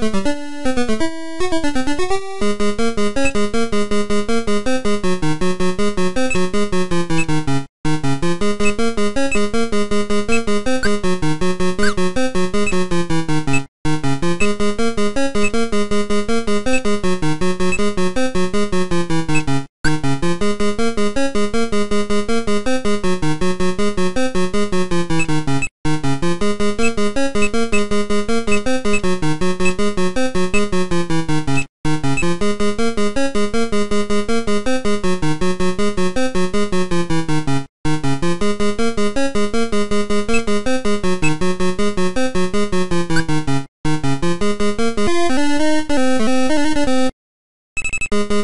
Thank you. you